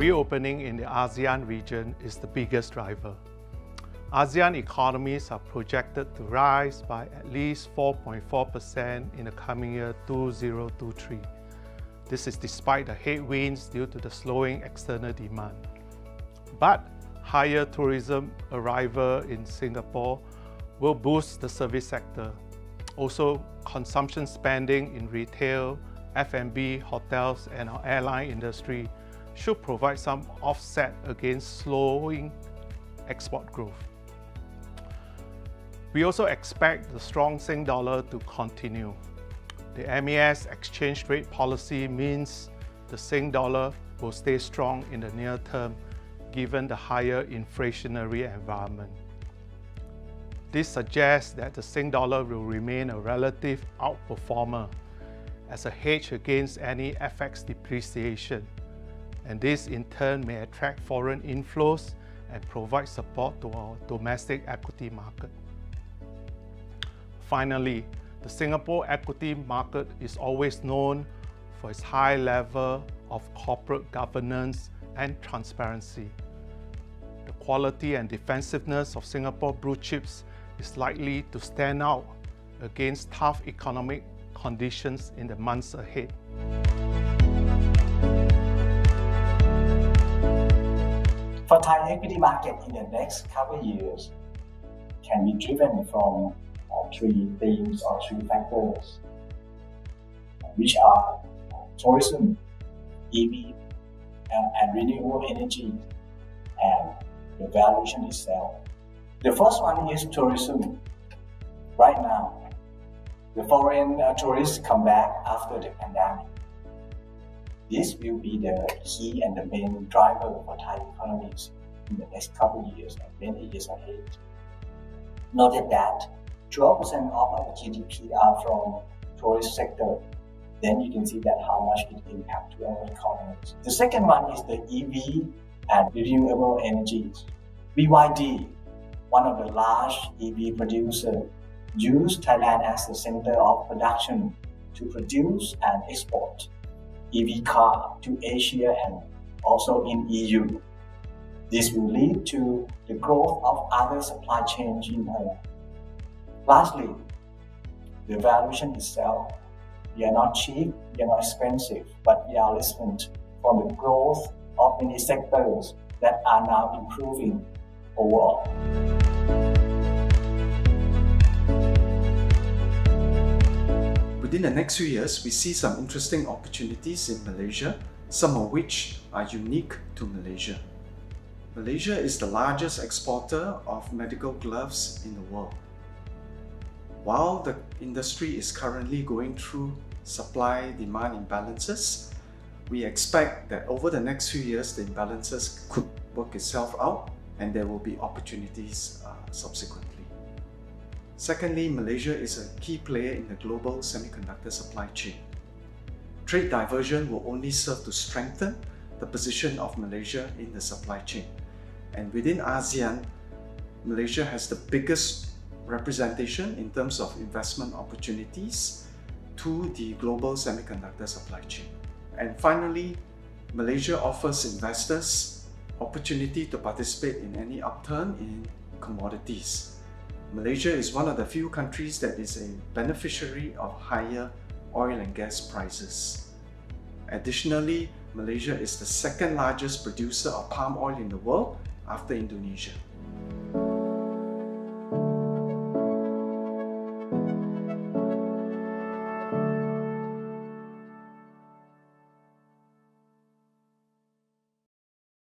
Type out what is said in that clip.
reopening in the ASEAN region is the biggest driver. ASEAN economies are projected to rise by at least 4.4% in the coming year 2023. This is despite the headwinds due to the slowing external demand. But higher tourism arrival in Singapore will boost the service sector. Also, consumption spending in retail, F&B, hotels, and our airline industry should provide some offset against slowing export growth. We also expect the strong Sing dollar to continue. The MAS exchange rate policy means the Sing dollar will stay strong in the near term given the higher inflationary environment. This suggests that the Sing dollar will remain a relative outperformer as a hedge against any FX depreciation, and this in turn may attract foreign inflows and provide support to our domestic equity market. Finally, the Singapore equity market is always known for its high level of corporate governance and transparency. The quality and defensiveness of Singapore blue chips is likely to stand out against tough economic conditions in the months ahead. For Thai equity market in the next couple years can be driven from uh, three themes or three factors, which are tourism, EV, uh, and renewable energy, and the valuation itself. The first one is tourism. Right now, the foreign uh, tourists come back after the pandemic. This will be the key and the main driver for Thai economies in the next couple of years and many years ahead. Noted that 12% of our GDP are from tourist sector, then you can see that how much it impact to our economy. The second one is the EV and renewable energies. BYD one of the large EV producers, use Thailand as the center of production to produce and export EV car to Asia and also in EU. This will lead to the growth of other supply chains in Thailand. Lastly, the valuation itself. They are not cheap, they are not expensive, but they are listening from the growth of many sectors that are now improving overall. Within the next few years, we see some interesting opportunities in Malaysia, some of which are unique to Malaysia. Malaysia is the largest exporter of medical gloves in the world. While the industry is currently going through supply-demand imbalances, we expect that over the next few years, the imbalances could work itself out and there will be opportunities uh, subsequently. Secondly, Malaysia is a key player in the global semiconductor supply chain. Trade diversion will only serve to strengthen the position of Malaysia in the supply chain. And within ASEAN, Malaysia has the biggest representation in terms of investment opportunities to the global semiconductor supply chain. And finally, Malaysia offers investors opportunity to participate in any upturn in commodities Malaysia is one of the few countries that is a beneficiary of higher oil and gas prices. Additionally, Malaysia is the second largest producer of palm oil in the world after Indonesia.